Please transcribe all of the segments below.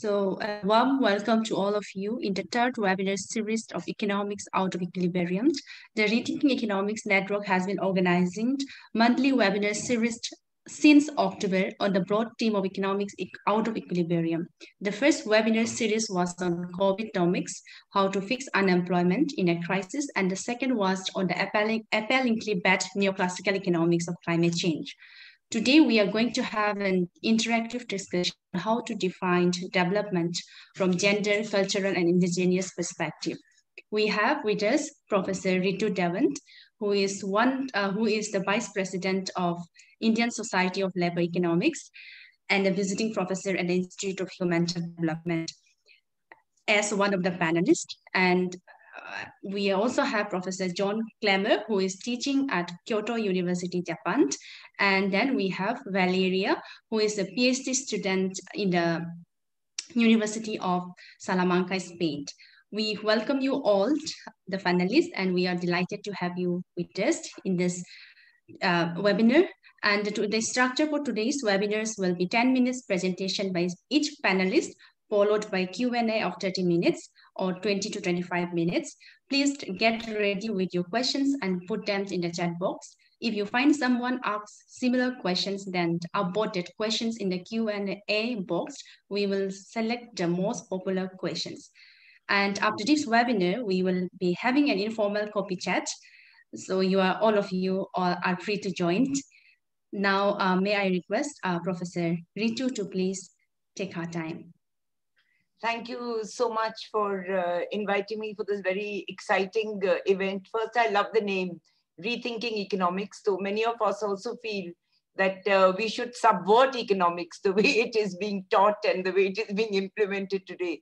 So a warm welcome to all of you in the third webinar series of Economics Out of Equilibrium. The Rethinking Economics Network has been organizing monthly webinar series since October on the broad theme of economics out of equilibrium. The first webinar series was on COVIDnomics, how to fix unemployment in a crisis, and the second was on the appallingly bad neoclassical economics of climate change. Today, we are going to have an interactive discussion on how to define development from gender, cultural, and indigenous perspective. We have with us Professor Ritu Dewan, who is one uh, who is the Vice President of Indian Society of Labor Economics and a visiting professor at the Institute of Human Development as one of the panelists. And we also have Professor John Clammer, who is teaching at Kyoto University, Japan. And then we have Valeria, who is a PhD student in the University of Salamanca, Spain. We welcome you all, the finalists, and we are delighted to have you with us in this uh, webinar. And the structure for today's webinars will be 10 minutes presentation by each panelist, followed by Q&A of 30 minutes or 20 to 25 minutes. Please get ready with your questions and put them in the chat box. If you find someone asks similar questions than aborted questions in the Q&A box, we will select the most popular questions. And after this webinar, we will be having an informal copy chat. So you are all of you are, are free to join. Now, uh, may I request uh, Professor Ritu to please take her time. Thank you so much for uh, inviting me for this very exciting uh, event. First, I love the name, Rethinking Economics. So many of us also feel that uh, we should subvert economics the way it is being taught and the way it is being implemented today.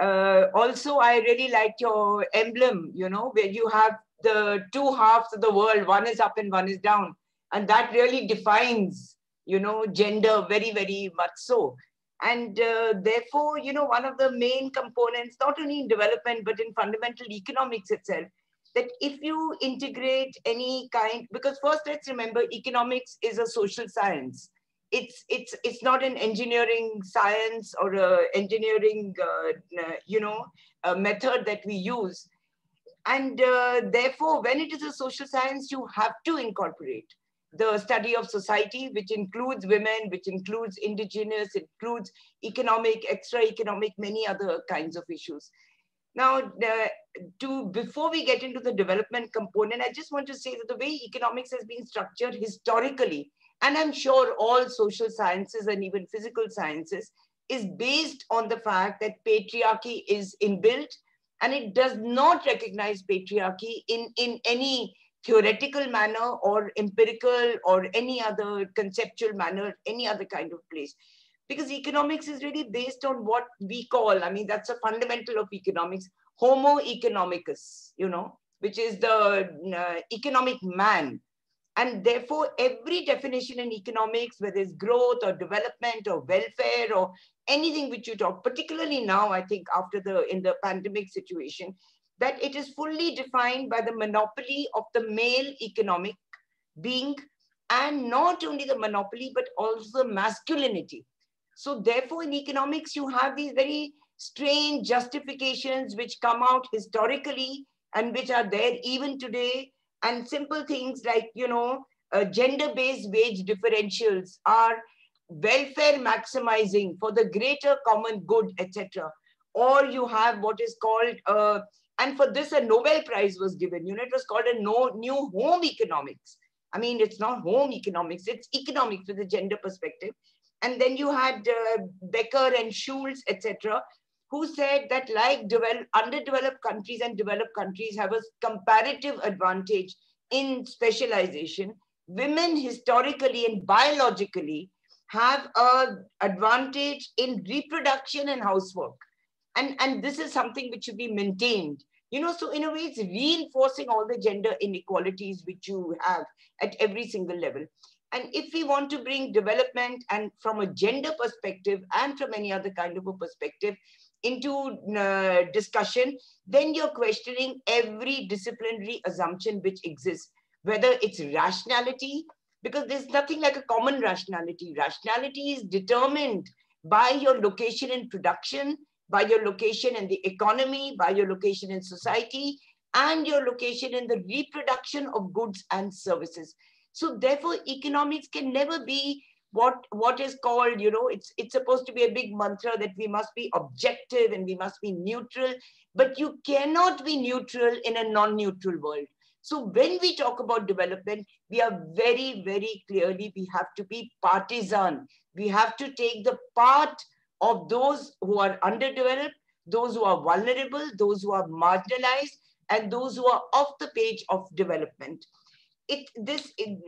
Uh, also, I really like your emblem, you know, where you have the two halves of the world, one is up and one is down. And that really defines, you know, gender very, very much so. And uh, therefore, you know, one of the main components, not only in development, but in fundamental economics itself, that if you integrate any kind, because first let's remember economics is a social science. It's, it's, it's not an engineering science or a engineering, uh, you know, method that we use. And uh, therefore, when it is a social science, you have to incorporate the study of society, which includes women, which includes indigenous, includes economic, extra-economic, many other kinds of issues. Now, to before we get into the development component, I just want to say that the way economics has been structured historically, and I'm sure all social sciences and even physical sciences, is based on the fact that patriarchy is inbuilt and it does not recognize patriarchy in, in any theoretical manner or empirical or any other conceptual manner, any other kind of place. Because economics is really based on what we call, I mean, that's a fundamental of economics, homo economicus, you know, which is the uh, economic man. And therefore, every definition in economics, whether it's growth or development or welfare or anything which you talk, particularly now, I think after the, in the pandemic situation, that it is fully defined by the monopoly of the male economic being and not only the monopoly, but also masculinity. So therefore in economics, you have these very strange justifications which come out historically and which are there even today. And simple things like, you know, uh, gender-based wage differentials are welfare maximizing for the greater common good, etc. Or you have what is called uh, and for this, a Nobel Prize was given. You know, it was called a no, new home economics. I mean, it's not home economics, it's economics with a gender perspective. And then you had uh, Becker and Schultz, etc., who said that like develop, underdeveloped countries and developed countries have a comparative advantage in specialization. Women historically and biologically have an advantage in reproduction and housework and and this is something which should be maintained. You know so in a way it's reinforcing all the gender inequalities which you have at every single level. And if we want to bring development and from a gender perspective and from any other kind of a perspective into uh, discussion then you're questioning every disciplinary assumption which exists whether it's rationality because there's nothing like a common rationality. Rationality is determined by your location in production, by your location in the economy, by your location in society, and your location in the reproduction of goods and services. So therefore, economics can never be what, what is called, you know, it's, it's supposed to be a big mantra that we must be objective and we must be neutral, but you cannot be neutral in a non-neutral world. So when we talk about development, we are very, very clearly, we have to be partisan. We have to take the part of those who are underdeveloped, those who are vulnerable, those who are marginalized, and those who are off the page of development. It, this it,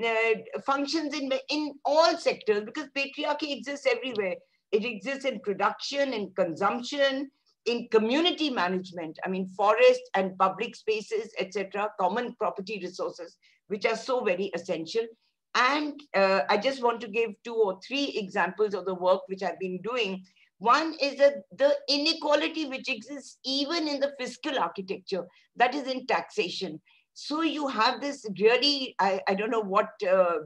uh, functions in, in all sectors because patriarchy exists everywhere. It exists in production, in consumption, in community management, I mean, forest and public spaces, etc., common property resources, which are so very essential. And uh, I just want to give two or three examples of the work which I've been doing. One is that the inequality which exists even in the fiscal architecture, that is in taxation. So you have this really, I, I don't know what uh,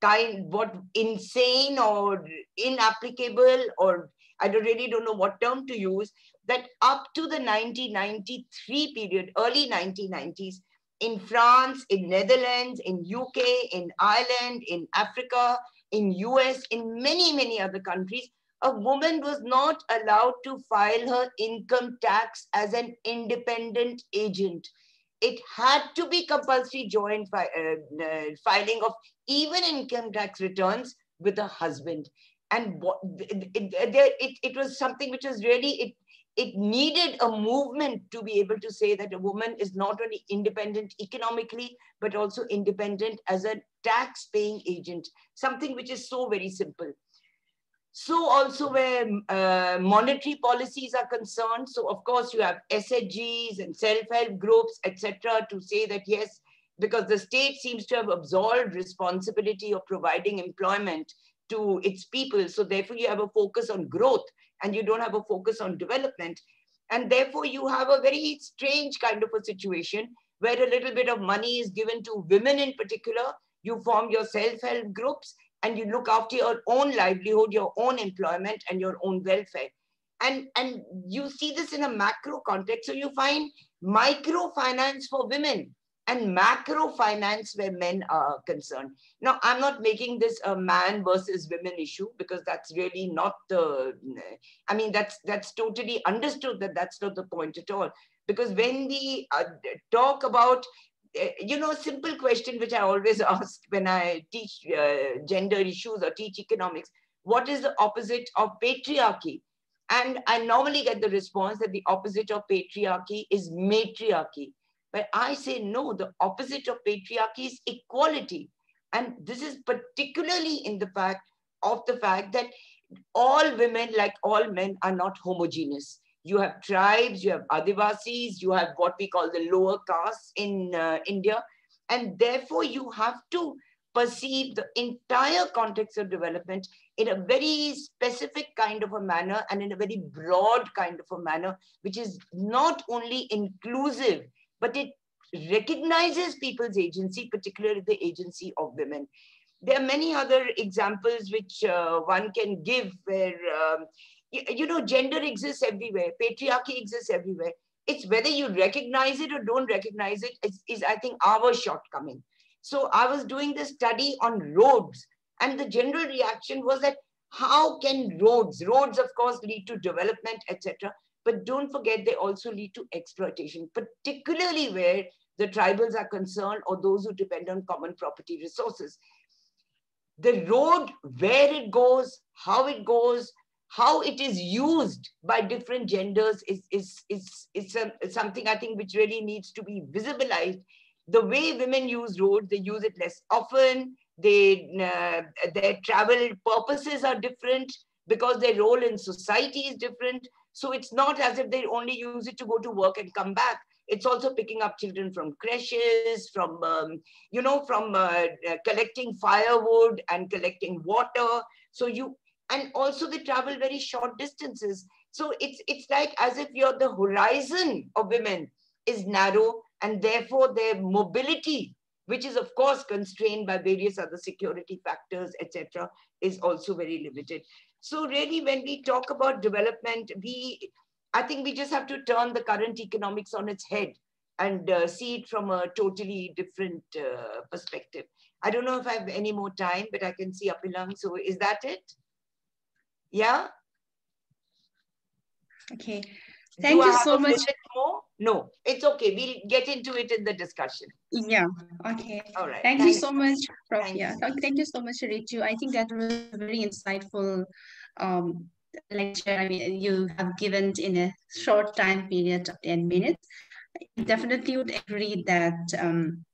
kind, what insane or inapplicable or I don't, really don't know what term to use, that up to the 1993 period, early 1990s, in France, in Netherlands, in UK, in Ireland, in Africa, in US, in many, many other countries, a woman was not allowed to file her income tax as an independent agent. It had to be compulsory joint fi uh, uh, filing of even income tax returns with a husband. And what, it, it, it, it was something which was really, it, it needed a movement to be able to say that a woman is not only independent economically, but also independent as a tax paying agent, something which is so very simple. So also where uh, monetary policies are concerned. So of course you have SHGs and self-help groups, etc., to say that yes, because the state seems to have absolved responsibility of providing employment to its people. So therefore you have a focus on growth and you don't have a focus on development. And therefore you have a very strange kind of a situation where a little bit of money is given to women in particular. You form your self-help groups and you look after your own livelihood, your own employment and your own welfare. And, and you see this in a macro context. So you find microfinance for women and macro finance where men are concerned. Now, I'm not making this a man versus women issue because that's really not the, I mean, that's, that's totally understood that that's not the point at all. Because when we uh, talk about, you know, a simple question which I always ask when I teach uh, gender issues or teach economics, what is the opposite of patriarchy? And I normally get the response that the opposite of patriarchy is matriarchy but I say, no, the opposite of patriarchy is equality. And this is particularly in the fact of the fact that all women, like all men, are not homogeneous. You have tribes, you have Adivasis, you have what we call the lower castes in uh, India. And therefore, you have to perceive the entire context of development in a very specific kind of a manner and in a very broad kind of a manner, which is not only inclusive but it recognizes people's agency, particularly the agency of women. There are many other examples which uh, one can give where, um, you, you know, gender exists everywhere, patriarchy exists everywhere. It's whether you recognize it or don't recognize it is, is I think, our shortcoming. So I was doing this study on roads, and the general reaction was that how can roads, roads of course lead to development, etc. But don't forget, they also lead to exploitation, particularly where the tribals are concerned or those who depend on common property resources. The road, where it goes, how it goes, how it is used by different genders is, is, is, is a, something I think which really needs to be visibilized. The way women use roads, they use it less often. They, uh, their travel purposes are different because their role in society is different. So it's not as if they only use it to go to work and come back. It's also picking up children from creches, from, um, you know, from uh, uh, collecting firewood and collecting water. So you, and also they travel very short distances. So it's, it's like as if you're the horizon of women is narrow and therefore their mobility, which is of course constrained by various other security factors, etc., is also very limited. So really, when we talk about development, we, I think we just have to turn the current economics on its head and uh, see it from a totally different uh, perspective. I don't know if I have any more time, but I can see Apilang. So is that it? Yeah? Okay. Thank Do you so much. More? No, it's okay. We'll get into it in the discussion. Yeah. Okay. All right. Thank Thanks. you so much, Prof. Thank yeah. You. Thank you so much, Ritu. I think that was a very insightful um, lecture. I mean, you have given in a short time period of 10 minutes. I definitely would agree that um,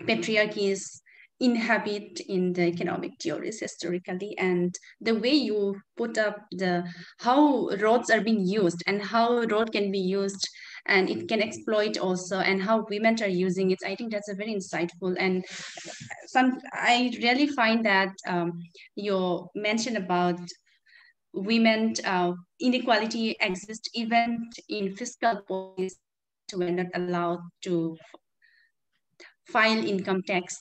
patriarchy is inhabit in the economic theories historically and the way you put up the how roads are being used and how road can be used and it can exploit also and how women are using it i think that's a very insightful. And some i really find that um, your mention about women uh, inequality exists even in fiscal policies we're not allowed to file income tax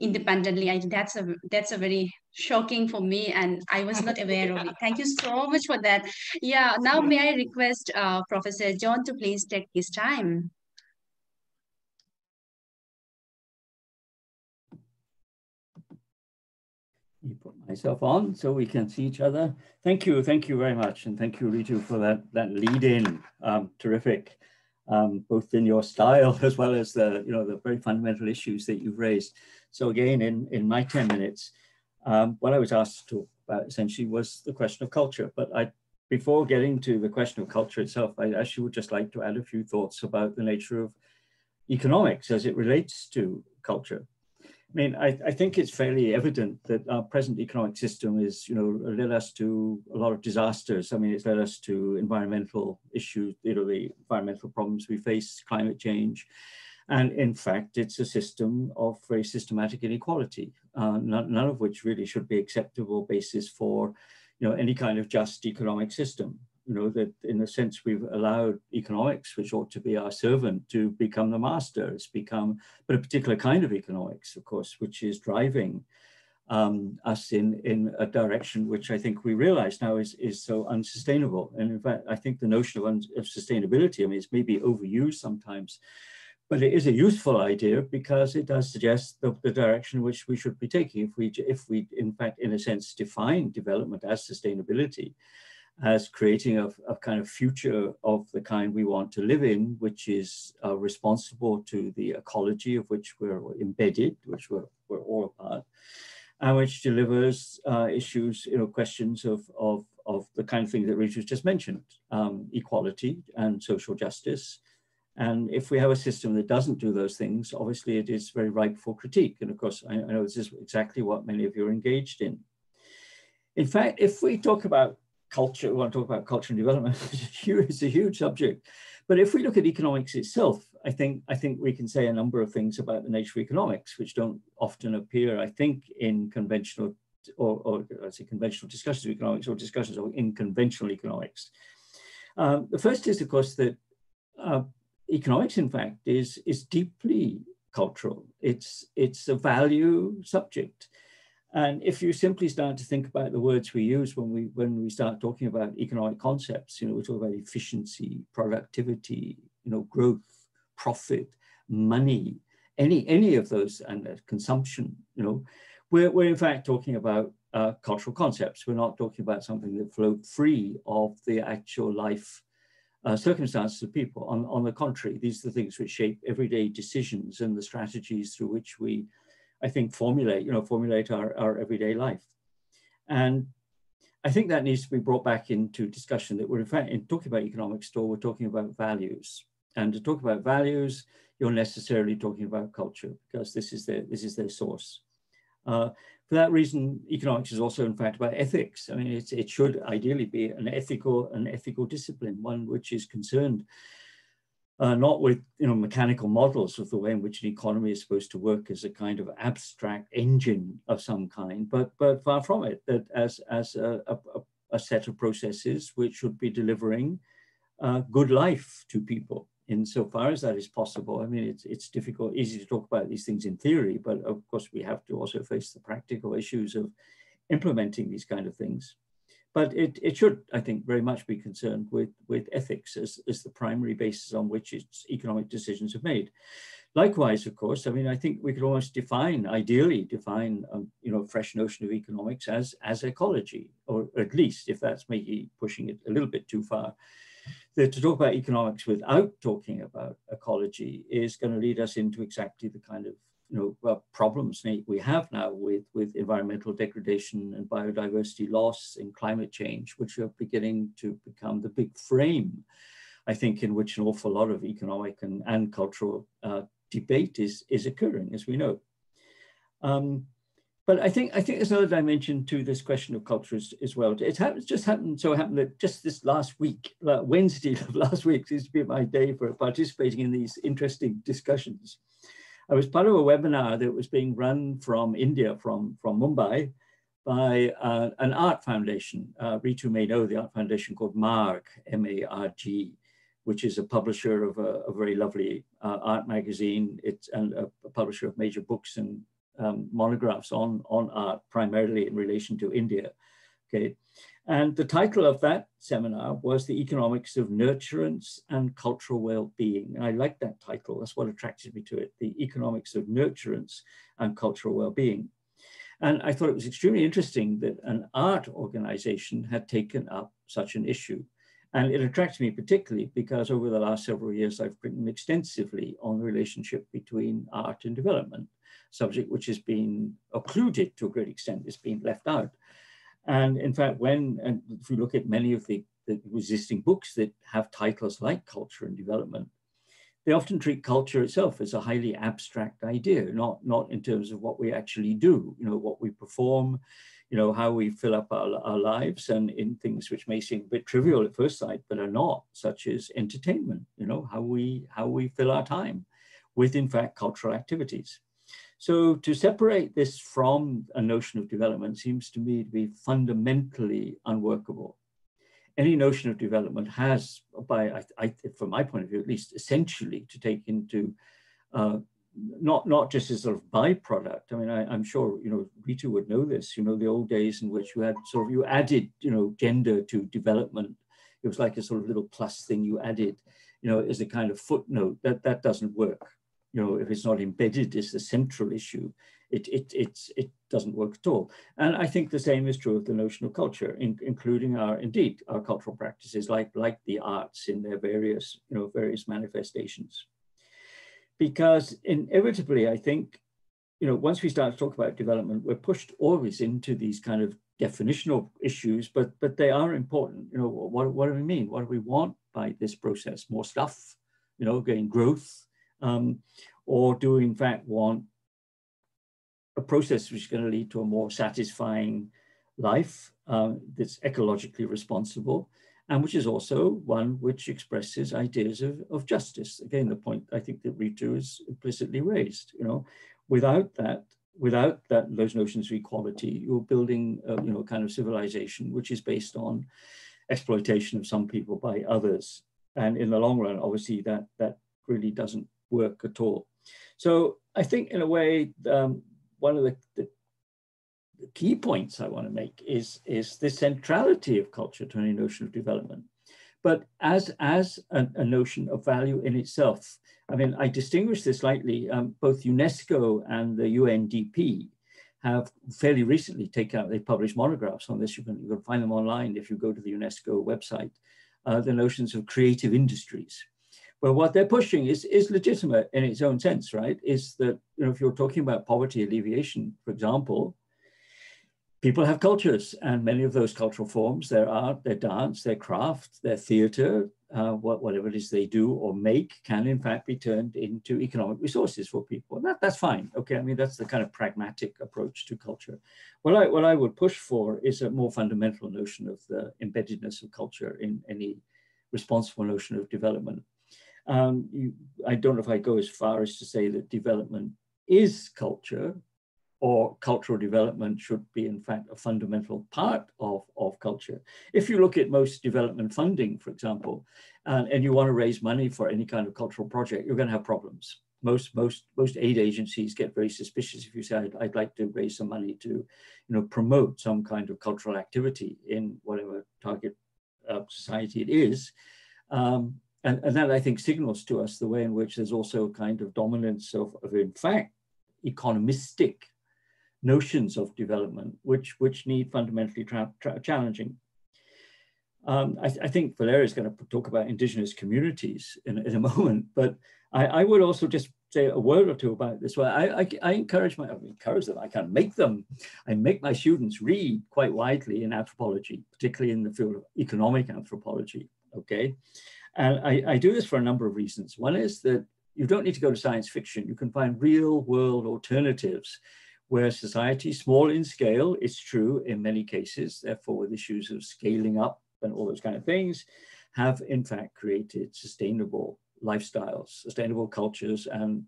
independently. I that's a that's a very shocking for me, and I was not aware of it. Thank you so much for that. Yeah. Now, may I request uh, Professor John to please take his time. Let me put myself on so we can see each other. Thank you, thank you very much, and thank you, Ritu, for that that lead in. Um, terrific, um, both in your style as well as the you know the very fundamental issues that you've raised. So again, in, in my 10 minutes, um, what I was asked to talk about essentially was the question of culture. But I, before getting to the question of culture itself, I actually would just like to add a few thoughts about the nature of economics as it relates to culture. I mean, I, I, think it's fairly evident that our present economic system is, you know, led us to a lot of disasters. I mean, it's led us to environmental issues, you know, the environmental problems we face, climate change, and in fact, it's a system of very systematic inequality, uh, none, none, of which really should be acceptable basis for you know, any kind of just economic system. You know, that in a sense we've allowed economics, which ought to be our servant, to become the master. It's become, but a particular kind of economics, of course, which is driving um, us in, in a direction which I think we realize now is, is so unsustainable. And in fact, I think the notion of, of sustainability, I mean, it's maybe overused sometimes, but it is a useful idea because it does suggest the, the direction which we should be taking if we, if we, in fact, in a sense, define development as sustainability, as creating a, a kind of future of the kind we want to live in, which is uh, responsible to the ecology of which we're embedded, which we're, we're all a part, and which delivers uh, issues, you know, questions of, of, of the kind of thing that Rachel just mentioned, um, equality and social justice, and if we have a system that doesn't do those things, obviously it is very ripe for critique. And of course, I, I know this is exactly what many of you are engaged in. In fact, if we talk about culture, we want to talk about culture and development, it's a huge subject. But if we look at economics itself, I think, I think we can say a number of things about the nature of economics, which don't often appear, I think, in conventional or, or let's say conventional discussions of economics or discussions in conventional economics. Um, the first is, of course, that uh, economics, in fact, is, is deeply cultural. It's, it's a value subject. And if you simply start to think about the words we use when we, when we start talking about economic concepts, you know, we talk about efficiency, productivity, you know, growth, profit, money, any, any of those, and consumption, you know, we're, we're in fact talking about uh, cultural concepts. We're not talking about something that float free of the actual life uh, circumstances of people. On, on the contrary, these are the things which shape everyday decisions and the strategies through which we, I think, formulate, you know, formulate our, our everyday life. And I think that needs to be brought back into discussion that we're in fact, in talking about economic store, we're talking about values. And to talk about values, you're necessarily talking about culture because this is their, this is their source. Uh, for that reason, economics is also, in fact, about ethics. I mean, it should ideally be an ethical, an ethical discipline, one which is concerned uh, not with you know mechanical models of the way in which an economy is supposed to work as a kind of abstract engine of some kind, but but far from it. That as as a, a, a set of processes which should be delivering uh, good life to people insofar as that is possible. I mean, it's, it's difficult, easy to talk about these things in theory, but of course we have to also face the practical issues of implementing these kind of things. but it, it should, I think, very much be concerned with, with ethics as, as the primary basis on which its economic decisions are made. Likewise, of course, I mean, I think we could almost define, ideally define, um, you know, a fresh notion of economics as, as ecology, or at least if that's maybe pushing it a little bit too far. That to talk about economics without talking about ecology is going to lead us into exactly the kind of you know, uh, problems we have now with, with environmental degradation and biodiversity loss and climate change, which are beginning to become the big frame, I think, in which an awful lot of economic and, and cultural uh, debate is, is occurring, as we know. Um, but I think I think there's another dimension to this question of culture as, as well. It happens just happened so happened that just this last week, Wednesday of last week, seems to be my day for participating in these interesting discussions. I was part of a webinar that was being run from India, from, from Mumbai, by uh, an art foundation. Uh, Ritu may know the art foundation called MARG, M-A-R-G, which is a publisher of a, a very lovely uh, art magazine. It's and a, publisher of major books and um, monographs on, on art, primarily in relation to India. Okay, and the title of that seminar was The Economics of Nurturance and Cultural Well-Being. And I like that title. That's what attracted me to it, The Economics of Nurturance and Cultural Well-Being. And I thought it was extremely interesting that an art organization had taken up such an issue. And it attracted me particularly because over the last several years, I've written extensively on the relationship between art and development, subject which has been occluded to a great extent, it's been left out. And in fact, when, and if you look at many of the, the existing books that have titles like culture and development, they often treat culture itself as a highly abstract idea, not, not in terms of what we actually do, you know, what we perform, you know, how we fill up our, our lives and in things which may seem a bit trivial at first sight, but are not, such as entertainment, you know, how we, how we fill our time with, in fact, cultural activities. So to separate this from a notion of development seems to me to be fundamentally unworkable. Any notion of development has, by I, I, from my point of view at least, essentially to take into uh, not not just as sort of byproduct. I mean, I, am sure you know Ritu would know this. You know, the old days in which you had sort of you added you know gender to development. It was like a sort of little plus thing you added, you know, as a kind of footnote. That that doesn't work you know, if it's not embedded as the central issue, it, it, it, it doesn't work at all. And I think the same is true of the notion of culture, in, including our, indeed, our cultural practices, like, like the arts in their various, you know, various manifestations. Because inevitably, I think, you know, once we start to talk about development, we're pushed always into these kind of definitional issues, but, but they are important. You know, what, what do we mean? What do we want by this process? More stuff, you know, getting growth, um, or do we in fact want a process which is going to lead to a more satisfying life um, that's ecologically responsible and which is also one which expresses ideas of, of justice. Again, the point I think that Ritu is implicitly raised, you know, without that, without that, those notions of equality, you're building, a, you know, kind of civilization which is based on exploitation of some people by others. And in the long run, obviously that, that really doesn't work at all. So I think in a way, um, one of the, the, key points I want to make is, is the centrality of culture to any notion of development. But as, as a, a notion of value in itself, I mean, I distinguish this slightly. Um, both UNESCO and the UNDP have fairly recently taken out, they published monographs on this. You can, you can find them online if you go to the UNESCO website, uh, the notions of creative industries. Well, what they're pushing is, is legitimate in its own sense, right? Is that, you know, if you're talking about poverty alleviation, for example, people have cultures and many of those cultural forms, their art, their dance, their craft, their theater, uh, what, whatever it is they do or make can in fact be turned into economic resources for people. And that, that's fine. Okay, I mean, that's the kind of pragmatic approach to culture. What I, what I would push for is a more fundamental notion of the embeddedness of culture in any responsible notion of development. Um, you, I don't know if I go as far as to say that development is culture or cultural development should be in fact a fundamental part of, of culture. If you look at most development funding, for example, and, you want to raise money for any kind of cultural project, you're going to have problems. most most most aid agencies get very suspicious if you say I'd, I'd, like to raise some money to you know promote some kind of cultural activity in whatever target uh, society it is um, and, and that I think signals to us the way in which there's also a kind of dominance of, of in fact economistic notions of development which which need fundamentally challenging um, I, I, think Valeria is going to talk about indigenous communities in, in a moment, but I, I, would also just say a word or two about this. Well, I, I, encourage my, encourage them. I can't make them. I make my students read quite widely in anthropology, particularly in the field of economic anthropology. Okay, and I, do this for a number of reasons. One is that you don't need to go to science fiction. You can find real world alternatives where society, small in scale, it's true in many cases, therefore with issues of scaling up and all those kind of things, have in fact created sustainable lifestyles, sustainable cultures, and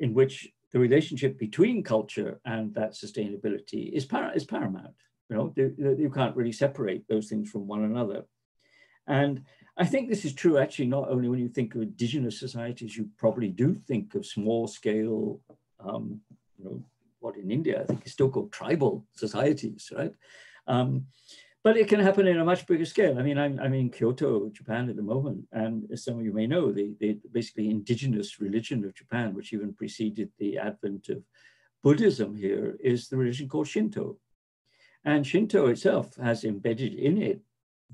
in which the relationship between culture and that sustainability is, par is paramount. You know, you can't really separate those things from one another. And I think this is true actually not only when you think of indigenous societies, you probably do think of small scale, um, you know, what in India I think is still called tribal societies, right? Um, but it can happen in a much bigger scale. I mean, I'm, I'm in Kyoto, Japan at the moment, and as some of you may know, the, the basically indigenous religion of Japan, which even preceded the advent of Buddhism here, is the religion called Shinto. And Shinto itself has embedded in it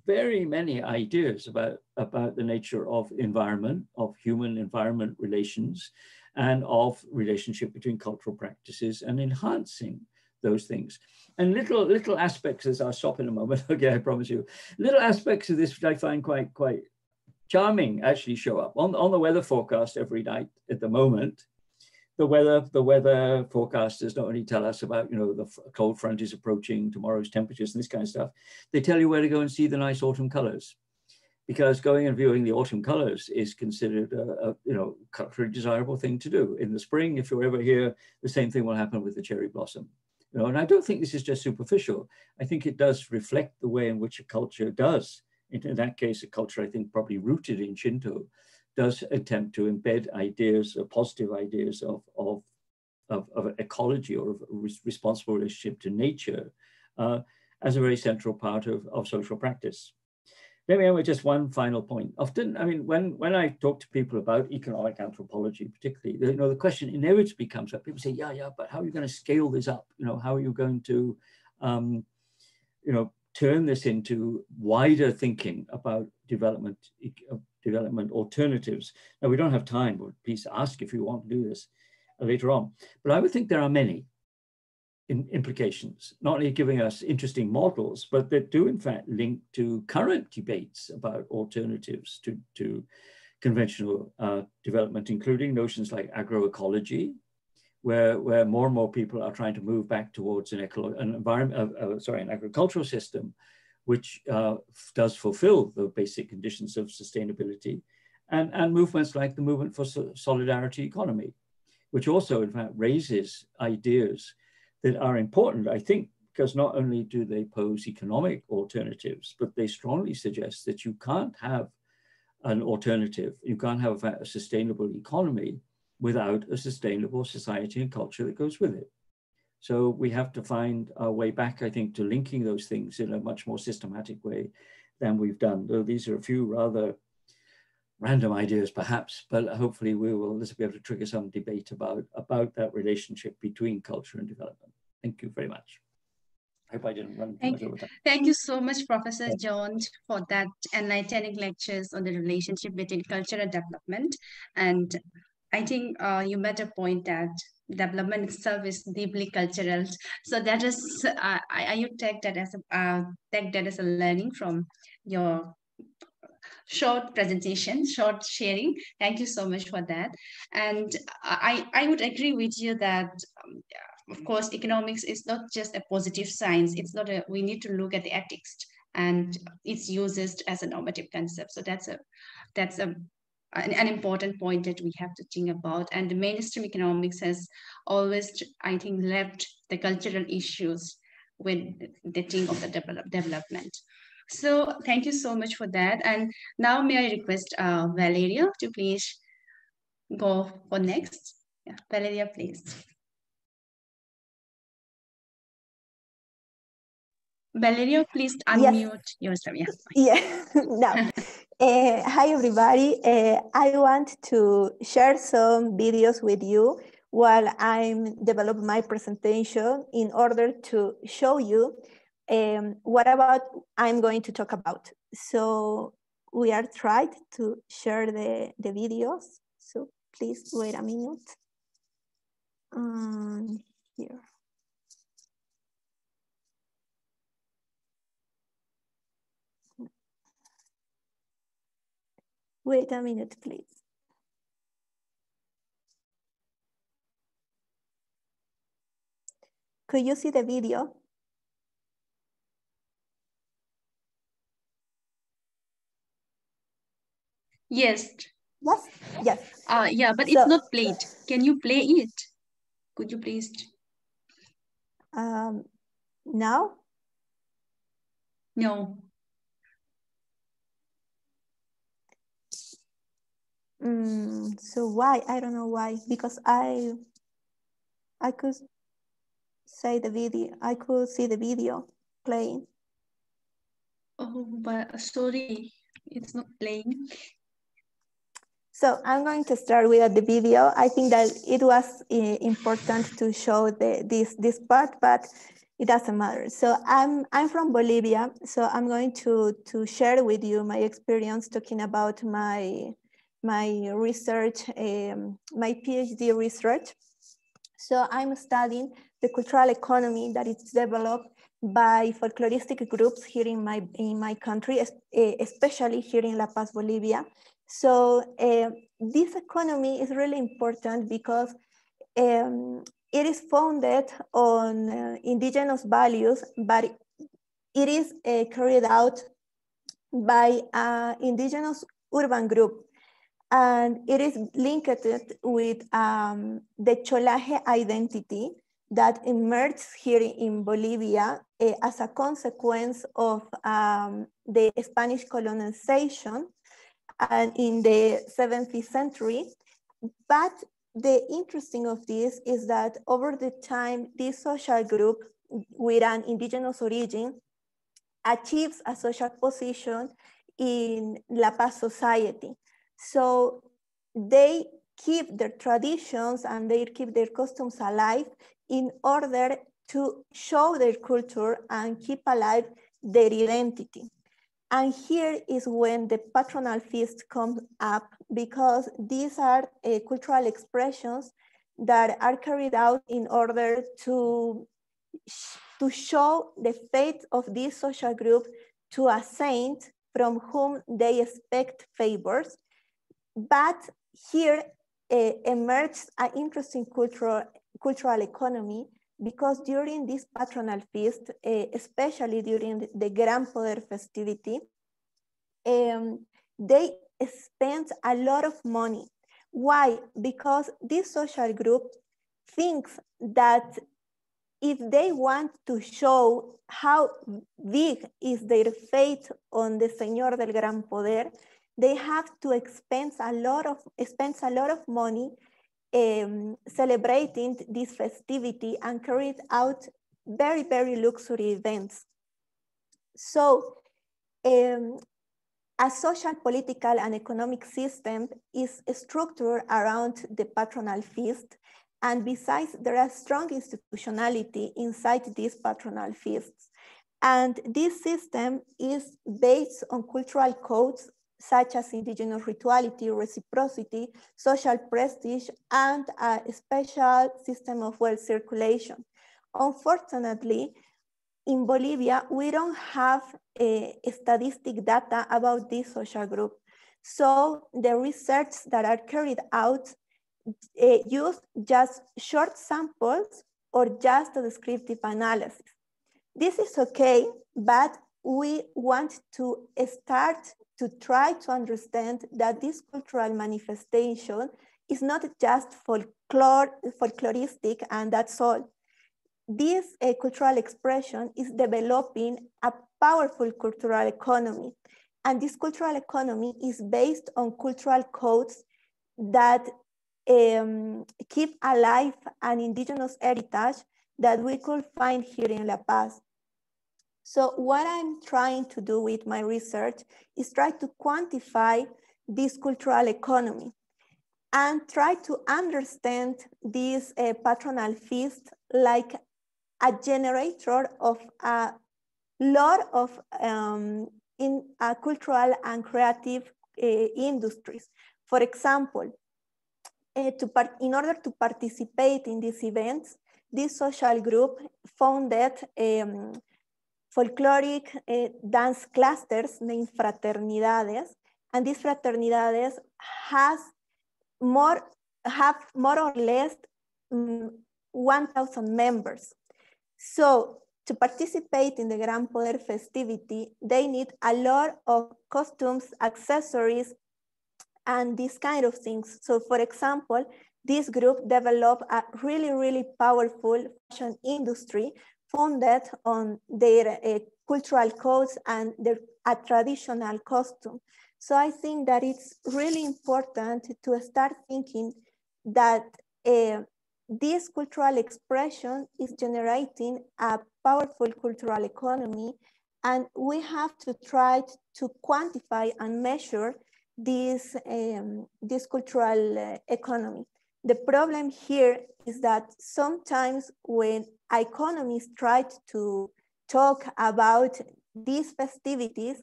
very many ideas about, about the nature of environment, of human environment relations, and of relationship between cultural practices and enhancing those things. And little little aspects, as I'll stop in a moment, okay, I promise you, little aspects of this which I find quite quite charming actually show up on, on the weather forecast every night at the moment. The weather, the weather forecasters not only tell us about, you know, the cold front is approaching, tomorrow's temperatures and this kind of stuff, they tell you where to go and see the nice autumn colors because going and viewing the autumn colors is considered a, a, you know culturally desirable thing to do in the spring if you're ever here the same thing will happen with the cherry blossom you know, and I don't think this is just superficial. I think it does reflect the way in which a culture does. In, in that case, a culture I think probably rooted in Shinto does attempt to embed ideas, or positive ideas of, of, of, of ecology or of responsible relationship to nature uh, as a very central part of, of social practice. Let me with just one final point. Often, I mean, when, when I talk to people about economic anthropology, particularly, you know, the question inevitably comes up. People say, yeah, yeah, but how are you going to scale this up? You know, how are you going to, um, you know, turn this into wider thinking about development, development alternatives? Now, we don't have time, but please ask if you want to do this later on. But I would think there are many implications, not only giving us interesting models, but that do in fact link to current debates about alternatives to, to conventional uh, development, including notions like agroecology, where, where more and more people are trying to move back towards an, eco- an environment, uh, uh, sorry, an agricultural system, which uh, does fulfill the basic conditions of sustainability, and, and movements like the movement for solidarity economy, which also in fact raises ideas that are important, I think, because not only do they pose economic alternatives, but they strongly suggest that you can't have an alternative, you can't have a sustainable economy without a sustainable society and culture that goes with it. So we have to find our way back, I think, to linking those things in a much more systematic way than we've done. Though these are a few rather random ideas perhaps, but hopefully we will this will be able to trigger some debate about, about that relationship between culture and development. Thank you very much. I hope I didn't run Thank you. Thank you so much, Professor yeah. John, for that enlightening lectures on the relationship between culture and development. And I think uh, you made a point that development itself is deeply cultural. So that is, uh, I, you take that as a uh, take that as a learning from your short presentation, short sharing. Thank you so much for that. And I, I would agree with you that, um, of course, economics is not just a positive science. It's not a, we need to look at the ethics and its uses as a normative concept. So that's a, that's a, an, an, important point that we have to think about. And the mainstream economics has always, I think, left the cultural issues with the thing of the develop, development. So thank you so much for that. And now may I request uh, Valeria to please go for next. Yeah, Valeria, please. Valeria, please unmute yes. yourself. Yeah. Yeah. no. Uh, hi, everybody. Uh, I want to share some videos with you while I'm developing my presentation in order to show you um, what about I'm going to talk about. So we are tried to share the, the videos. So please wait a minute. Um, here. Wait a minute, please. Could you see the video? Yes. Yes, yes. Uh, yeah, but so, it's not played. Can you play it? Could you please? Um, now? No. Mm, so why? I don't know why. Because I, I could say the video. I could see the video playing. Oh, but sorry, it's not playing. So I'm going to start with the video. I think that it was uh, important to show the, this, this part, but it doesn't matter. So I'm, I'm from Bolivia. So I'm going to, to share with you my experience talking about my, my research, um, my PhD research. So I'm studying the cultural economy that is developed by folkloristic groups here in my, in my country, eh, especially here in La Paz, Bolivia. So uh, this economy is really important because um, it is founded on uh, indigenous values, but it is uh, carried out by an indigenous urban group. And it is linked with um, the Cholaje identity that emerged here in Bolivia uh, as a consequence of um, the Spanish colonization and in the 17th century. But the interesting of this is that over the time, this social group with an indigenous origin achieves a social position in La Paz society. So they keep their traditions and they keep their customs alive in order to show their culture and keep alive their identity. And here is when the patronal feast comes up because these are uh, cultural expressions that are carried out in order to, to show the faith of this social group to a saint from whom they expect favors. But here uh, emerges an interesting cultural, cultural economy because during this patronal feast, uh, especially during the Gran Poder festivity, um, they spend a lot of money. Why? Because this social group thinks that if they want to show how big is their faith on the Señor del Gran Poder, they have to expend a lot of spend a lot of money um, celebrating this festivity and carried out very, very luxury events. So um, a social, political, and economic system is structured around the patronal feast. And besides, there are strong institutionality inside these patronal feasts. And this system is based on cultural codes such as indigenous rituality, reciprocity, social prestige, and a special system of wealth circulation. Unfortunately, in Bolivia, we don't have a, a statistic data about this social group. So the research that are carried out uh, use just short samples or just a descriptive analysis. This is okay, but we want to start to try to understand that this cultural manifestation is not just folklore, folkloristic and that's all. This uh, cultural expression is developing a powerful cultural economy. And this cultural economy is based on cultural codes that um, keep alive an indigenous heritage that we could find here in La Paz. So what I'm trying to do with my research is try to quantify this cultural economy and try to understand this uh, patronal feast like a generator of a lot of um, in uh, cultural and creative uh, industries. For example, uh, to in order to participate in these events, this social group founded um, folkloric uh, dance clusters named fraternidades, and these fraternidades has more have more or less um, 1,000 members. So to participate in the Gran Poder festivity, they need a lot of costumes, accessories, and these kind of things. So for example, this group developed a really, really powerful fashion industry founded on their uh, cultural codes and their a traditional costume. So I think that it's really important to start thinking that uh, this cultural expression is generating a powerful cultural economy and we have to try to quantify and measure this, um, this cultural uh, economy. The problem here is that sometimes when economists try to talk about these festivities,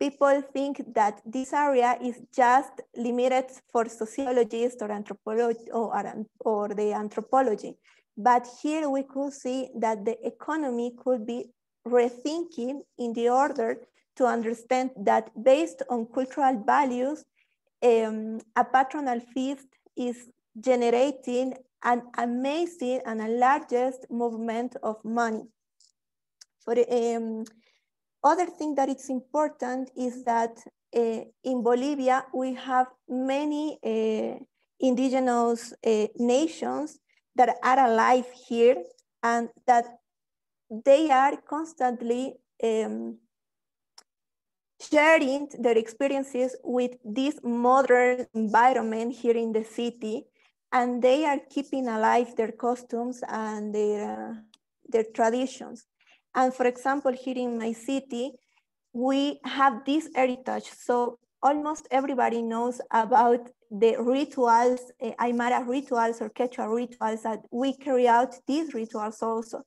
people think that this area is just limited for sociologists or anthropology or, or the anthropology. But here we could see that the economy could be rethinking in the order to understand that based on cultural values, um, a patronal feast is generating an amazing and a largest movement of money. For, um, other thing that is important is that uh, in Bolivia, we have many uh, indigenous uh, nations that are alive here and that they are constantly um, sharing their experiences with this modern environment here in the city and they are keeping alive their costumes and their, uh, their traditions. And for example, here in my city, we have this heritage. So almost everybody knows about the rituals, uh, Aymara rituals or Quechua rituals that we carry out these rituals also.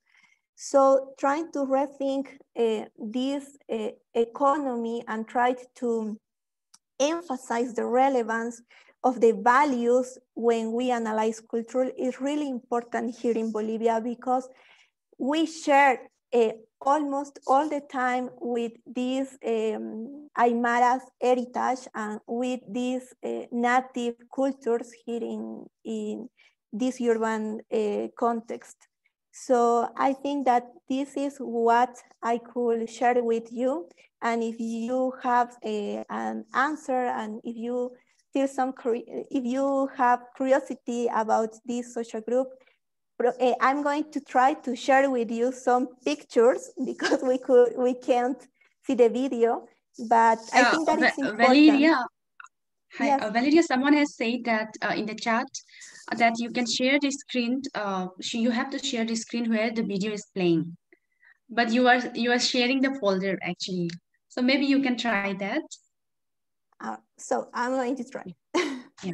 So trying to rethink uh, this uh, economy and try to emphasize the relevance of the values when we analyze culture is really important here in Bolivia because we share uh, almost all the time with these um, Aymara's heritage and with these uh, native cultures here in, in this urban uh, context. So I think that this is what I could share with you. And if you have a, an answer and if you feel some, if you have curiosity about this social group, uh, I'm going to try to share with you some pictures because we could we can't see the video, but I uh, think that it's important. Valeria, hi, yes. uh, Valeria, someone has said that uh, in the chat uh, that you can share the screen. Uh, you have to share the screen where the video is playing, but you are you are sharing the folder actually. So maybe you can try that. So I'm going to try. yeah.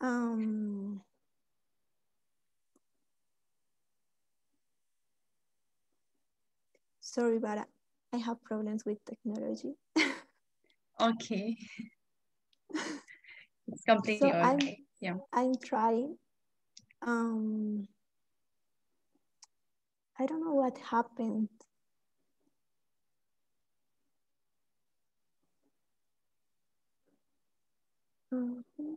Um, sorry, but I have problems with technology. okay. It's completely so I'm, Yeah. I'm trying. Um, I don't know what happened. Mm -hmm.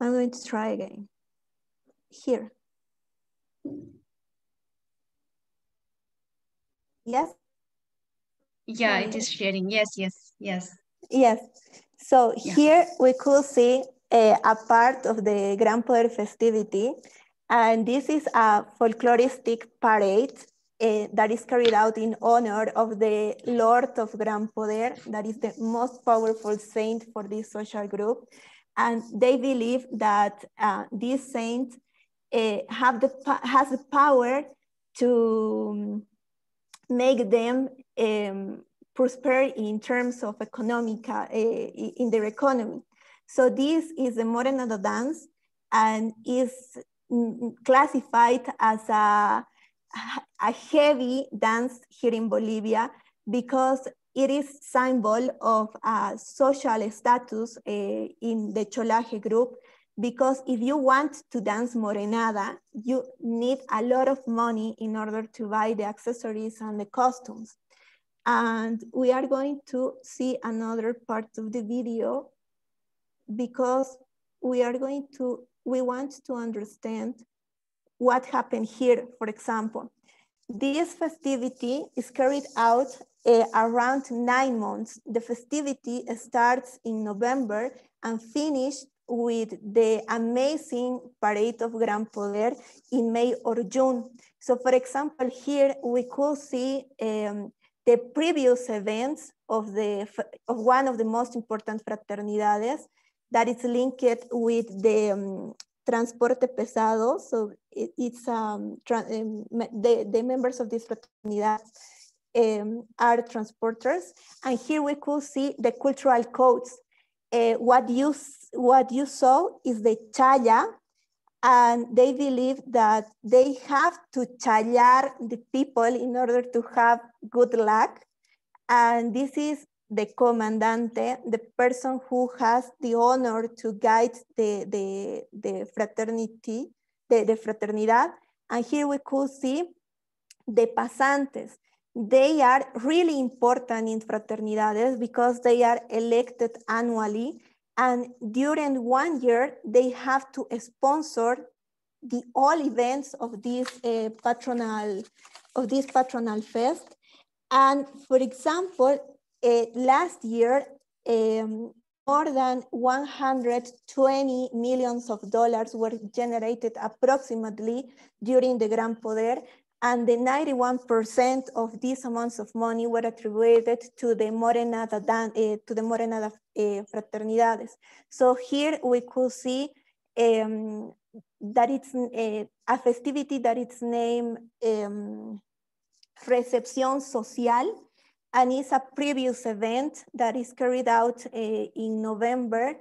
I'm going to try again. Here. Yes? Yeah, it is sharing. Yes, yes, yes. Yes. So yeah. here we could see uh, a part of the Gran Poder festivity. And this is a folkloristic parade uh, that is carried out in honor of the Lord of Gran Poder, that is the most powerful saint for this social group. And they believe that uh, this saint uh, have the, has the power to make them um, prosper in terms of economic, uh, in their economy. So this is the Morenada dance and is classified as a, a heavy dance here in Bolivia because it is symbol of a social status uh, in the Cholaje group because if you want to dance morenada, you need a lot of money in order to buy the accessories and the costumes. And we are going to see another part of the video because we are going to, we want to understand what happened here, for example. This festivity is carried out uh, around nine months. The festivity starts in November and finishes with the amazing parade of Gran Poder in May or June. So for example, here we could see um, the previous events of, the, of one of the most important fraternidades that is linked with the um, transporte pesado. So it, it's um, um, the, the members of this fraternidad um, are transporters. And here we could see the cultural codes. Uh, what, you, what you saw is the chaya, and they believe that they have to chayar the people in order to have good luck. And this is the comandante, the person who has the honor to guide the, the, the fraternity, the, the fraternidad. And here we could see the pasantes. They are really important in fraternidades because they are elected annually. And during one year, they have to sponsor the all events of this uh, patronal, of this patronal fest. And for example, uh, last year, um, more than 120 millions of dollars were generated approximately during the Gran Poder, and the 91% of these amounts of money were attributed to the Morenada, uh, to the Morenada uh, fraternidades. So here we could see um, that it's uh, a festivity that it's named um, Recepción Social, and it's a previous event that is carried out uh, in November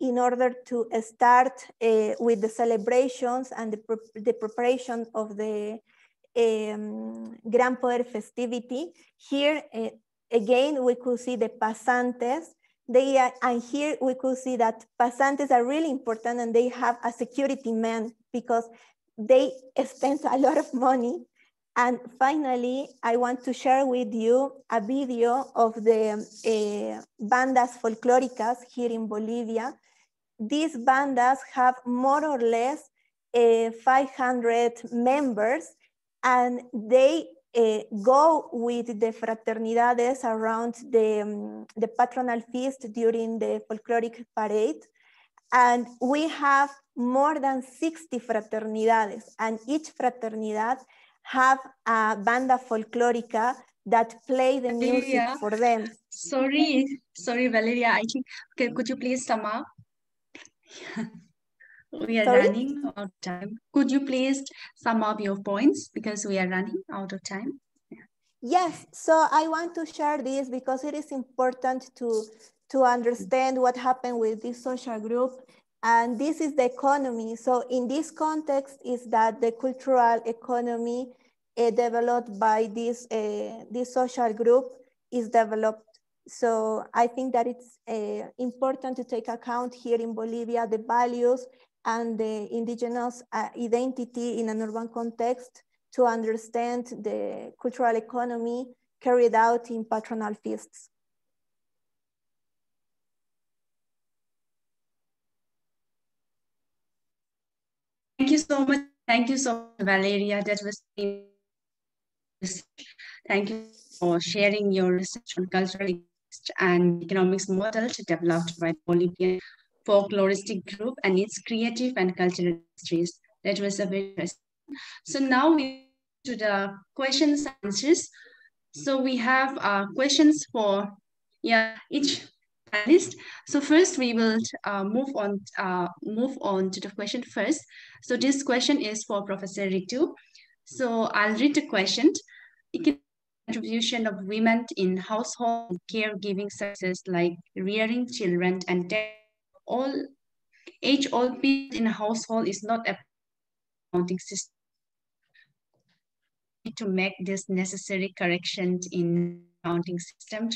in order to start uh, with the celebrations and the, pre the preparation of the um, Gran Poder festivity. Here, uh, again, we could see the pasantes. They are, and here we could see that pasantes are really important and they have a security man because they spend a lot of money and finally, I want to share with you a video of the uh, bandas folclóricas here in Bolivia. These bandas have more or less uh, 500 members and they uh, go with the fraternidades around the, um, the patronal feast during the folkloric parade. And we have more than 60 fraternidades and each fraternidad have a banda folclórica that play the music Valeria, for them. Sorry, sorry, Valeria. I think, okay, could you please sum up? we are sorry? running out of time. Could you please sum up your points because we are running out of time? Yes, so I want to share this because it is important to, to understand what happened with this social group and this is the economy. So in this context is that the cultural economy uh, developed by this, uh, this social group is developed. So I think that it's uh, important to take account here in Bolivia, the values and the indigenous identity in an urban context to understand the cultural economy carried out in patronal feasts. Thank you so much. Thank you so much, Valeria. That was thank you for sharing your research on cultural and economics model developed by the Bolivian folkloristic group and its creative and cultural histories. That was a very. So now we to the questions and answers. So we have uh, questions for yeah each So first we will uh, move on uh, move on to the question first. So this question is for Professor Ritu. So I'll read the question. Contribution of women in household caregiving services like rearing children and all age old people in a household is not a accounting system to make this necessary corrections in accounting system.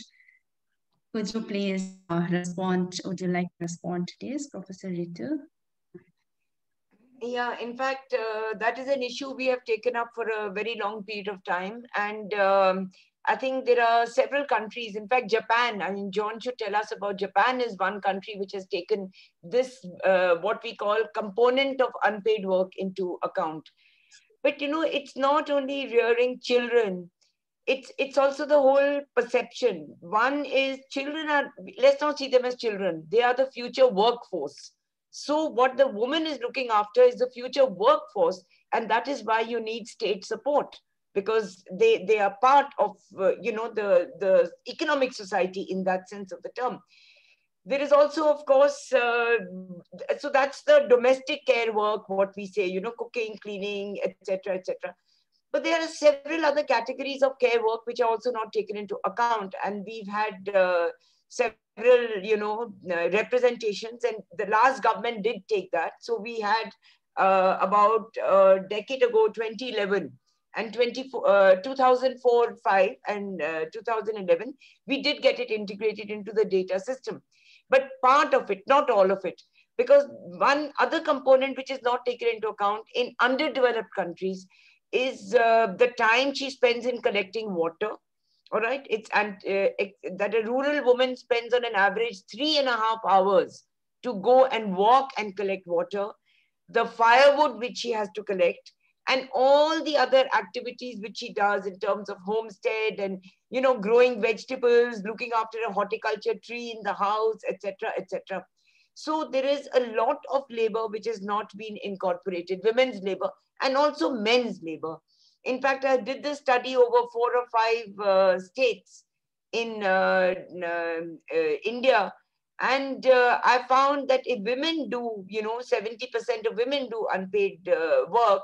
Could you please uh, respond? Would you like to respond to this, Professor Ritu? Yeah, in fact, uh, that is an issue we have taken up for a very long period of time. And um, I think there are several countries, in fact, Japan, I mean, John should tell us about Japan is one country which has taken this, uh, what we call component of unpaid work into account. But, you know, it's not only rearing children, it's, it's also the whole perception. One is children are, let's not see them as children. They are the future workforce. So what the woman is looking after is the future workforce. And that is why you need state support because they, they are part of, uh, you know, the, the economic society in that sense of the term. There is also, of course, uh, so that's the domestic care work, what we say, you know, cooking, cleaning, etc., etc. But there are several other categories of care work which are also not taken into account. And we've had uh, several, you know, uh, representations and the last government did take that. So we had uh, about a decade ago, 2011, and 24, uh, 2004, 5 and uh, 2011, we did get it integrated into the data system. But part of it, not all of it, because one other component which is not taken into account in underdeveloped countries is uh, the time she spends in collecting water. All right, it's and uh, it, that a rural woman spends on an average three and a half hours to go and walk and collect water. The firewood which she has to collect, and all the other activities which she does in terms of homestead and you know growing vegetables looking after a horticulture tree in the house etc etc so there is a lot of labor which has not been incorporated women's labor and also men's labor. In fact i did this study over four or five uh, states in uh, uh, india and uh, i found that if women do you know 70% of women do unpaid uh, work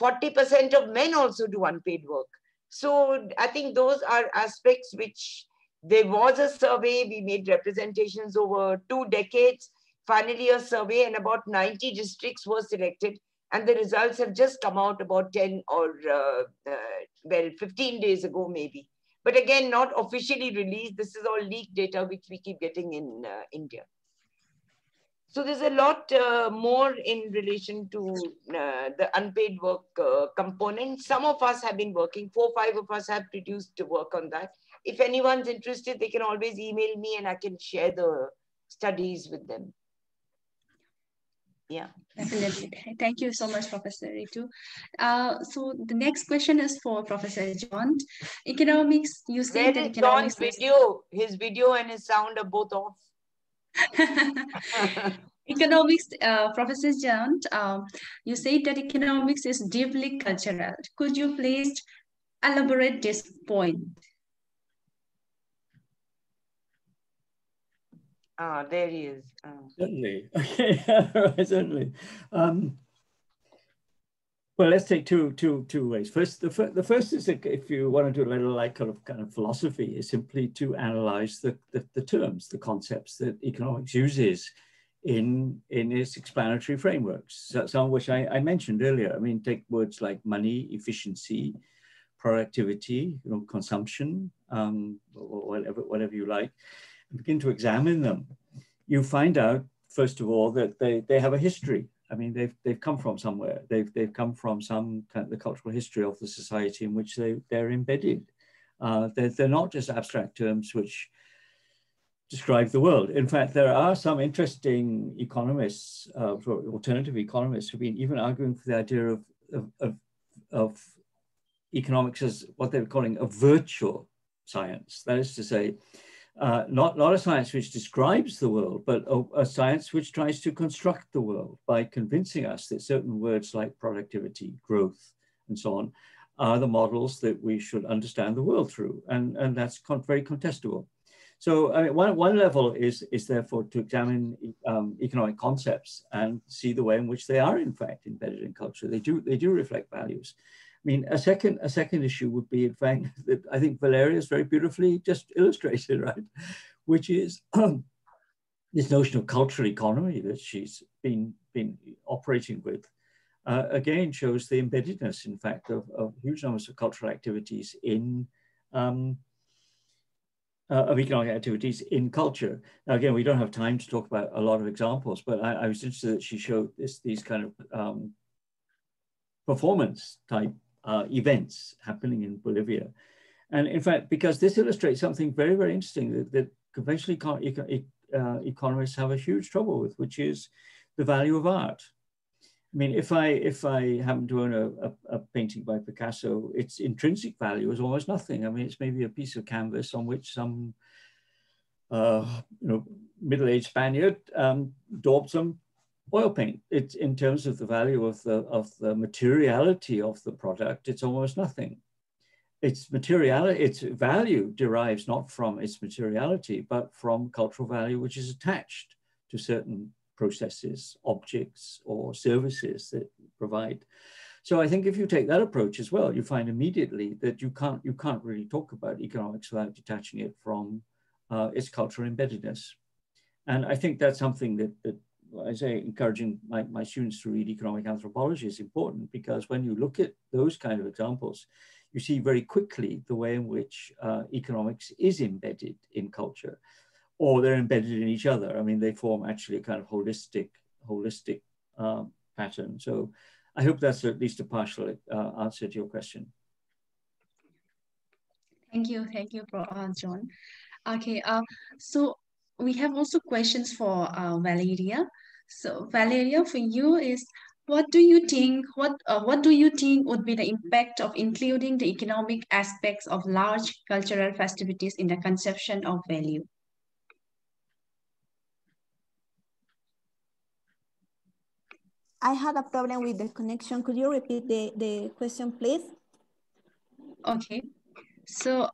40% of men also do unpaid work. So I think those are aspects which there was a survey, we made representations over two decades, finally a survey and about 90 districts were selected and the results have just come out about 10 or uh, uh, well 15 days ago maybe but again not officially released this is all leaked data which we keep getting in uh, india so there's a lot uh, more in relation to uh, the unpaid work uh, component. Some of us have been working, four, five of us have produced work on that. If anyone's interested, they can always email me and I can share the studies with them. Yeah. Definitely. Thank you so much, Professor Ritu. Uh, so the next question is for Professor John. Economics, you said that economics... John's video? His video and his sound are both off. economics, uh, Professor John, um, you say that economics is deeply cultural. Could you please elaborate this point? Ah, there he is. Oh. Certainly. Okay, right, certainly. Um, well, let's take two, two, two ways. First, the, the first is that if you want to do a little like kind of, kind of philosophy, is simply to analyze the, the, the terms, the concepts that economics uses in, in its explanatory frameworks, some of which I, I mentioned earlier. I mean, take words like money, efficiency, productivity, you know, consumption, um, or whatever, whatever you like, and begin to examine them. You find out, first of all, that they, they have a history I mean, they've, they've come from somewhere. They've, they've come from some kind of the cultural history of the society in which they, they're embedded. Uh, they're, they're not just abstract terms which describe the world. In fact, there are some interesting economists, uh, alternative economists, who've been even arguing for the idea of, of, of, of economics as what they're calling a virtual science. That is to say, uh, not, not a science which describes the world, but a, a, science which tries to construct the world by convincing us that certain words like productivity, growth, and so on are the models that we should understand the world through. And, and that's con very contestable. So I mean, one, one level is, is therefore to examine um, economic concepts and see the way in which they are in fact embedded in culture. They do, they do reflect values. I mean, a second, a second issue would be, in fact, that I think Valeria's very beautifully just illustrated, right? Which is um, this notion of cultural economy that she's been, been operating with, uh, again, shows the embeddedness, in fact, of, of huge numbers of cultural activities in, um, uh, of economic activities in culture. Now, again, we don't have time to talk about a lot of examples, but I, I was interested that she showed this, these kind of um, performance type uh, events happening in Bolivia. And in fact, because this illustrates something very, very interesting that, that conventional econ uh, economists have a huge trouble with, which is the value of art. I mean, if I if I happen to own a, a, a, painting by Picasso, its intrinsic value is almost nothing. I mean, it's maybe a piece of canvas on which some uh, you know middle-aged Spaniard um, daubed some oil paint. It's in terms of the value of the of the materiality of the product, it's almost nothing. Its materiality, its value derives not from its materiality, but from cultural value, which is attached to certain processes, objects, or services that provide. So I think if you take that approach as well, you find immediately that you can't you can't really talk about economics without detaching it from uh, its cultural embeddedness. And I think that's something that, that I say encouraging my, my students to read economic anthropology is important because when you look at those kind of examples, you see very quickly the way in which uh, economics is embedded in culture or they're embedded in each other. I mean, they form actually a kind of holistic, holistic um, pattern. So I hope that's at least a partial uh, answer to your question. Thank you. Thank you, for, uh, John. Okay, uh, so we have also questions for uh, Valeria. So Valeria, for you is what do you think what uh, what do you think would be the impact of including the economic aspects of large cultural festivities in the conception of value? I had a problem with the connection. Could you repeat the, the question, please? Okay. So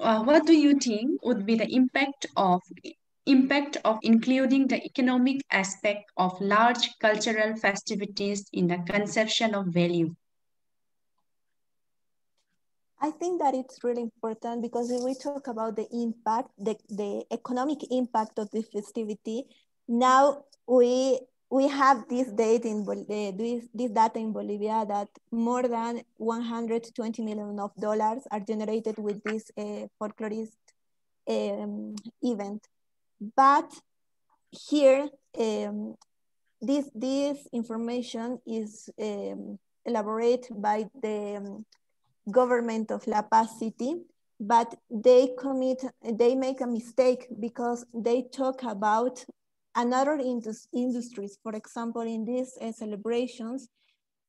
uh, what do you think would be the impact of impact of including the economic aspect of large cultural festivities in the conception of value? I think that it's really important because if we talk about the impact, the, the economic impact of the festivity, now we we have this data in this, this data in Bolivia that more than 120 million of dollars are generated with this uh, folklorist um, event. But here, um, this, this information is um, elaborated by the government of La Paz City, but they commit, they make a mistake because they talk about another indus industries. For example, in these uh, celebrations,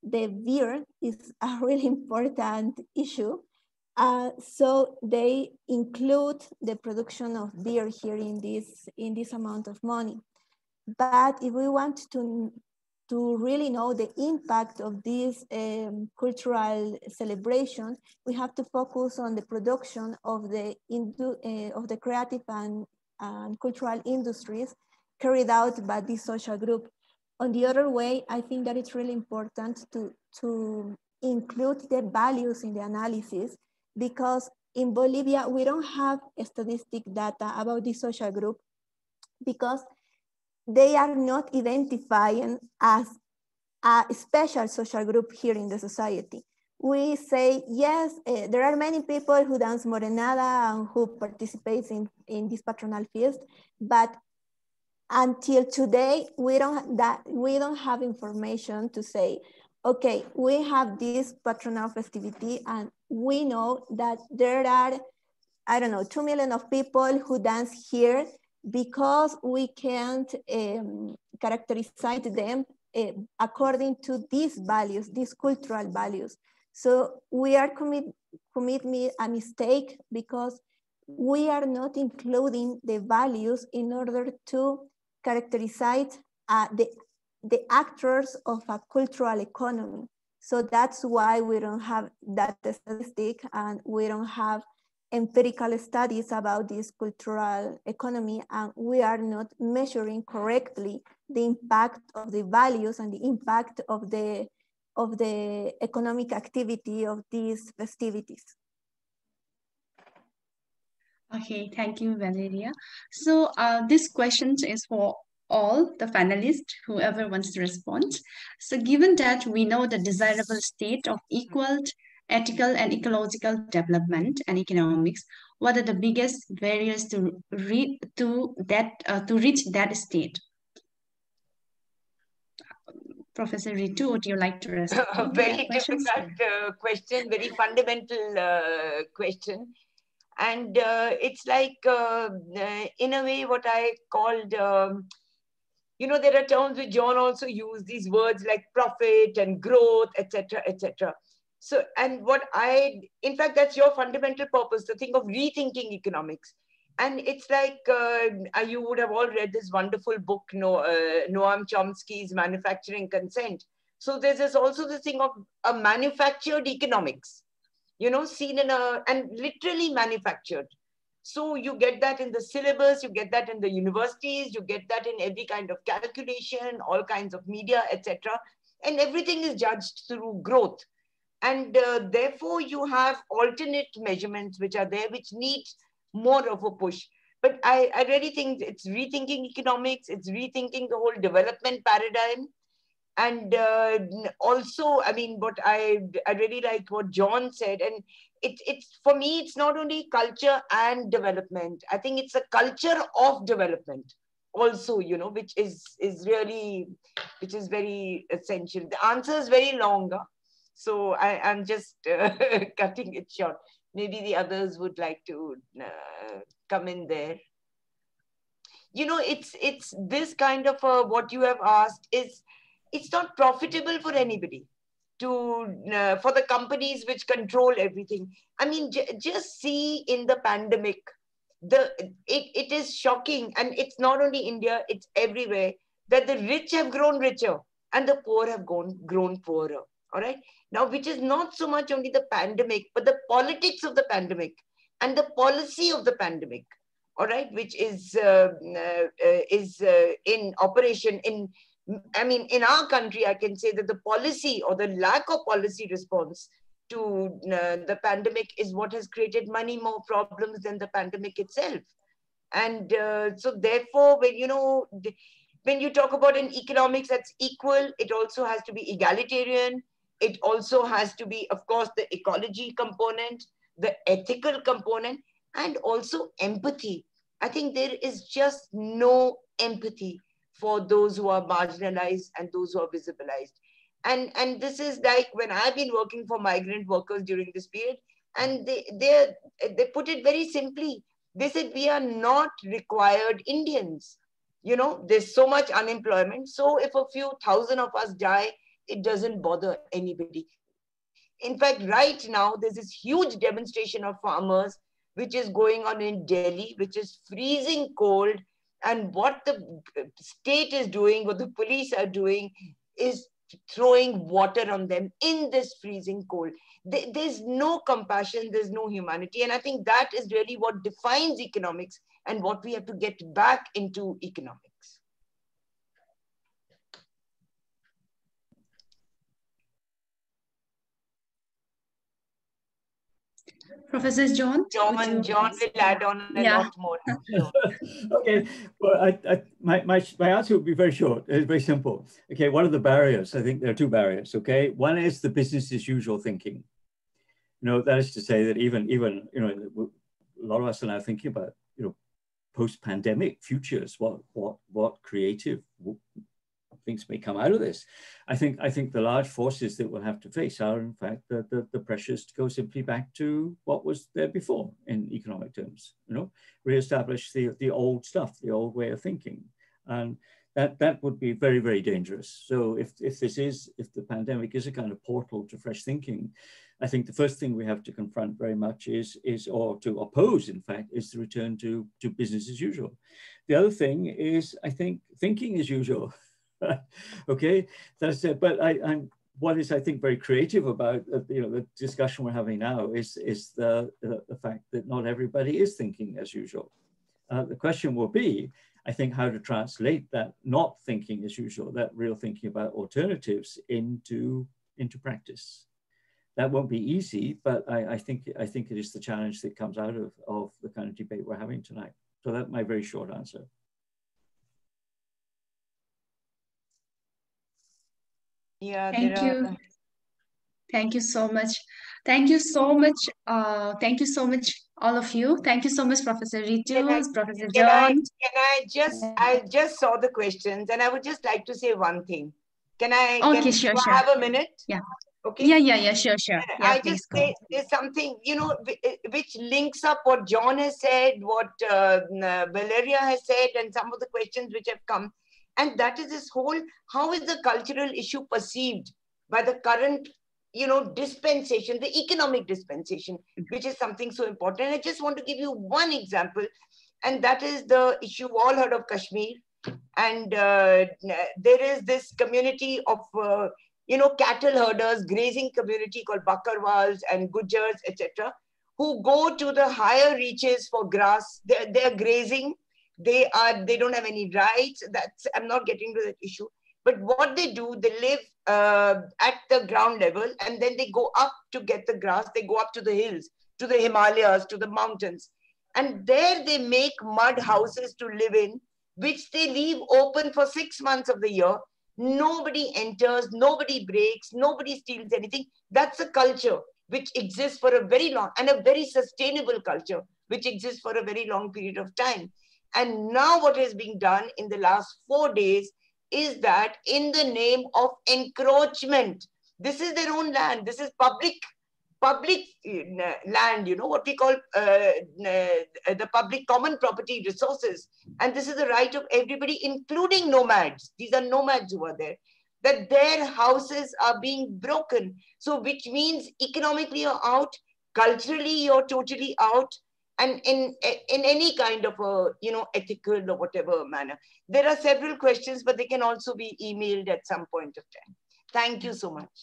the beer is a really important issue uh, so they include the production of beer here in this, in this amount of money. But if we want to, to really know the impact of this um, cultural celebration, we have to focus on the production of the, uh, of the creative and, and cultural industries carried out by this social group. On the other way, I think that it's really important to, to include the values in the analysis because in Bolivia, we don't have statistic data about this social group because they are not identifying as a special social group here in the society. We say, yes, uh, there are many people who dance morenada and who participate in, in this patronal feast, but until today, we don't, that, we don't have information to say, okay, we have this patronal festivity and we know that there are, I don't know, 2 million of people who dance here because we can't um, characterize them uh, according to these values, these cultural values. So we are commit, commit me a mistake because we are not including the values in order to characterize uh, the the actors of a cultural economy. So that's why we don't have that statistic and we don't have empirical studies about this cultural economy and we are not measuring correctly the impact of the values and the impact of the of the economic activity of these festivities. Okay, thank you, Valeria. So uh, this question is for all the finalists, whoever wants to respond. So given that we know the desirable state of equal ethical and ecological development and economics, what are the biggest barriers to reach to that uh, to reach that state? Professor Ritu, would you like to respond? very difficult uh, question, very fundamental uh, question. And uh, it's like, uh, uh, in a way, what I called, um, you know, there are terms which John also used, these words like profit and growth, etc., etc. So, and what I, in fact, that's your fundamental purpose, to think of rethinking economics. And it's like uh, you would have all read this wonderful book, no, uh, Noam Chomsky's Manufacturing Consent. So there's this also this thing of a manufactured economics, you know, seen in a, and literally manufactured. So you get that in the syllabus, you get that in the universities, you get that in every kind of calculation, all kinds of media, etc. And everything is judged through growth and uh, therefore, you have alternate measurements which are there, which need more of a push. But I, I really think it's rethinking economics, it's rethinking the whole development paradigm. And uh, also, I mean, what I, I really like what John said, and it, it's for me, it's not only culture and development. I think it's a culture of development also, you know, which is is really, which is very essential. The answer is very longer so I, am just uh, cutting it short. Maybe the others would like to uh, come in there. You know, it's it's this kind of a, what you have asked is it's not profitable for anybody to uh, for the companies which control everything. I mean, just see in the pandemic, the it, it is shocking, and it's not only India; it's everywhere that the rich have grown richer and the poor have grown grown poorer. All right now, which is not so much only the pandemic, but the politics of the pandemic and the policy of the pandemic, all right, which is uh, uh, is uh, in operation in. I mean, in our country, I can say that the policy or the lack of policy response to uh, the pandemic is what has created many more problems than the pandemic itself. And uh, so, therefore, when you know, when you talk about an economics that's equal, it also has to be egalitarian it also has to be, of course, the ecology component, the ethical component, and also empathy. I think there is just no empathy for those who are marginalized and those who are visibilized. And, and this is like when I've been working for migrant workers during this period, and they, they, they put it very simply. They said, we are not required Indians. You know, there's so much unemployment. So if a few thousand of us die, it doesn't bother anybody. In fact, right now, there's this huge demonstration of farmers which is going on in Delhi, which is freezing cold. And what the state is doing, what the police are doing, is throwing water on them in this freezing cold. There's no compassion, there's no humanity. And I think that is really what defines economics and what we have to get back into economics. Professor John? John, John will add on a yeah. lot more. okay, well, I, I, my, my, my answer would be very short. It's very simple. Okay, what are the barriers? I think there are two barriers, okay? One is the business as usual thinking. You know, that is to say that even, even you know, a lot of us are now thinking about, you know, post-pandemic futures, what, what, what creative things may come out of this. I think I think the large forces that we'll have to face are in fact the, the, the pressures to go simply back to what was there before in economic terms, you know, reestablish the, the old stuff, the old way of thinking. And that, that would be very, very dangerous. So if, if this is, if the pandemic is a kind of portal to fresh thinking, I think the first thing we have to confront very much is, is or to oppose, in fact, is the return to, to business as usual. The other thing is, I think, thinking as usual okay, that's it. But I, I'm what is I think very creative about uh, you know the discussion we're having now is is the, the, the fact that not everybody is thinking as usual. Uh, the question will be, I think, how to translate that not thinking as usual, that real thinking about alternatives into into practice. That won't be easy, but I, I think I think it is the challenge that comes out of, of the kind of debate we're having tonight. So that's my very short answer. Yeah, Thank you. Are... Thank you so much. Thank you so much. Uh, thank you so much, all of you. Thank you so much, Professor Ritu, Professor can John. I, can I just, I just saw the questions and I would just like to say one thing. Can I, okay, can, sure, do sure. Have a minute? Yeah. Okay. Yeah, yeah, yeah, sure, sure. Yeah, I just say there's something, you know, which links up what John has said, what uh, Valeria has said, and some of the questions which have come. And that is this whole, how is the cultural issue perceived by the current, you know, dispensation, the economic dispensation, which is something so important. I just want to give you one example, and that is the issue all heard of Kashmir. And uh, there is this community of, uh, you know, cattle herders, grazing community called Bakarwals and Gujars, etc., who go to the higher reaches for grass. They're, they're grazing they are they don't have any rights. That's i'm not getting to that issue. But what they do they live uh, at the ground level and then they go up to get the grass. They go up to the hills to the himalayas to the mountains. And there they make mud houses to live in which they leave open for 6 months of the year. Nobody enters nobody breaks nobody steals anything. That's a culture which exists for a very long and a very sustainable culture which exists for a very long period of time and now what is being done in the last four days is that in the name of encroachment, this is their own land. This is public public uh, land, you know, what we call uh, the public common property resources. And this is the right of everybody, including nomads. These are nomads who are there, that their houses are being broken. So which means economically you're out, culturally you're totally out, and in in any kind of a you know ethical or whatever manner there are several questions but they can also be emailed at some point of time. Thank you so much.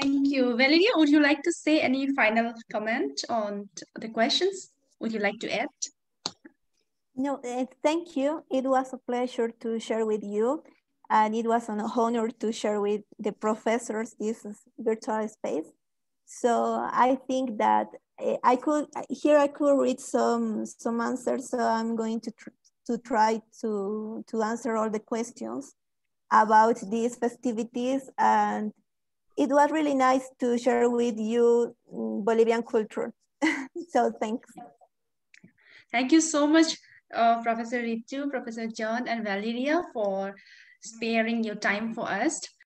Thank you. Valeria would you like to say any final comment on the questions? Would you like to add? No uh, thank you. It was a pleasure to share with you and it was an honor to share with the professors this virtual space. So i think that I could here I could read some some answers, so I'm going to tr to try to to answer all the questions about these festivities, and it was really nice to share with you mm, Bolivian culture. so thanks. Thank you so much, uh, Professor Ritu, Professor John, and Valeria for sparing your time for us.